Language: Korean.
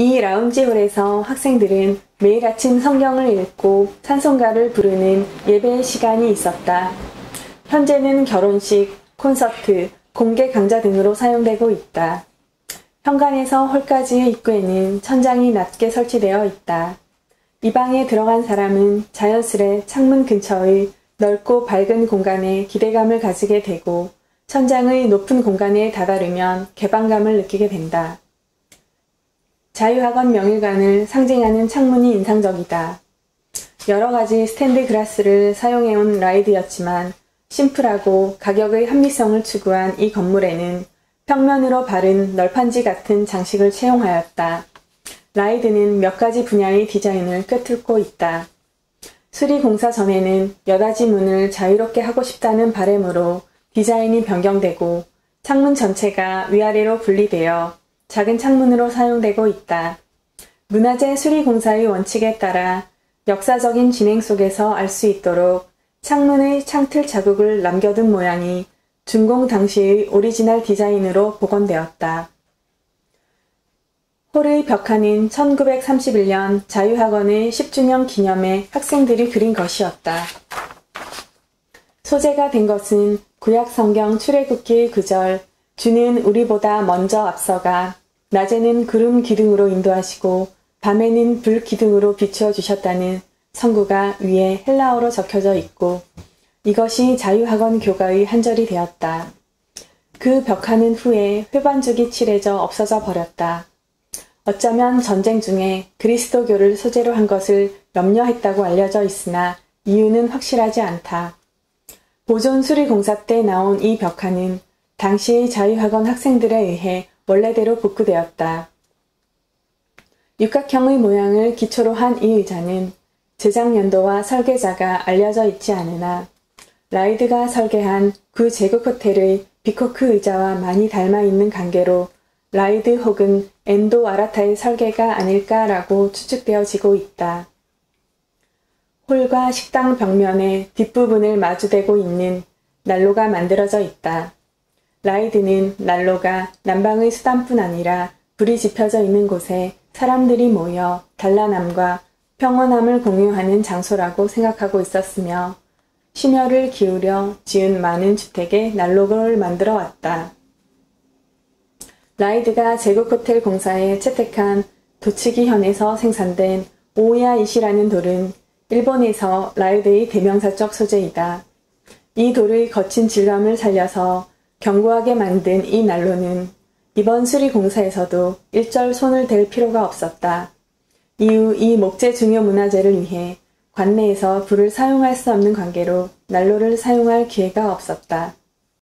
이 라운지홀에서 학생들은 매일 아침 성경을 읽고 찬송가를 부르는 예배 시간이 있었다. 현재는 결혼식, 콘서트, 공개 강좌 등으로 사용되고 있다. 현관에서 홀까지의 입구에는 천장이 낮게 설치되어 있다. 이 방에 들어간 사람은 자연스레 창문 근처의 넓고 밝은 공간에 기대감을 가지게 되고 천장의 높은 공간에 다다르면 개방감을 느끼게 된다. 자유학원 명일관을 상징하는 창문이 인상적이다. 여러 가지 스테인드글라스를 사용해온 라이트였지만 심플하고 가격의 합리성을 추구한 이 건물에는 평면으로 바른 널판지 같은 장식을 채용하였다. 라이트는 몇 가지 분야의 디자인을 꿰뚫고 있다. 수리 공사 전에는 여닫이 문을 자유롭게 하고 싶다는 바램으로 디자인이 변경되고 창문 전체가 위아래로 분리되어 작은 창문으로 사용되고 있다. 문화재 수리공사의 원칙에 따라 역사적인 진행 속에서 알 수 있도록 창문의 창틀 자국을 남겨둔 모양이 준공 당시의 오리지널 디자인으로 복원되었다. 홀의 벽화는 1931년 자유학원의 10주년 기념에 학생들이 그린 것이었다. 소재가 된 것은 구약 성경 출애굽기 9절 주는 우리보다 먼저 앞서가 낮에는 구름 기둥으로 인도하시고 밤에는 불 기둥으로 비추어 주셨다는 성구가 위에 헬라어로 적혀져 있고 이것이 자유학원 교가의 한 절이 되었다. 그 벽화는 후에 회반죽이 칠해져 없어져 버렸다. 어쩌면 전쟁 중에 그리스도교를 소재로 한 것을 염려했다고 알려져 있으나 이유는 확실하지 않다. 보존 수리 공사 때 나온 이 벽화는 당시의 자유학원 학생들에 의해 원래대로 복구되었다. 육각형의 모양을 기초로 한 이 의자는 제작 연도와 설계자가 알려져 있지 않으나 라이트가 설계한 구 제국 호텔의 peacock 의자와 많이 닮아 있는 관계로 라이트 혹은 엔도 아라타의 설계가 아닐까라고 추측되어지고 있다. 홀과 식당 벽면의 뒷부분을 마주대고 있는 난로가 만들어져 있다. 라이드는 난로가 난방의 수단뿐 아니라 불이 지펴져 있는 곳에 사람들이 모여 단란함과 평온함을 공유하는 장소라고 생각하고 있었으며 심혈을 기울여 지은 많은 주택에 난로를 만들어 왔다. 라이드가 제국 호텔 공사에 채택한 도치기현에서 생산된 오야 이시라는 돌은 일본에서 라이드의 대명사적 소재이다. 이 돌의 거친 질감을 살려서 견고하게 만든 이 난로는 이번 수리 공사에서도 일절 손을 댈 필요가 없었다. 이후 이 목재 중요 문화재를 위해 관내에서 불을 사용할 수 없는 관계로 난로를 사용할 기회가 없었다.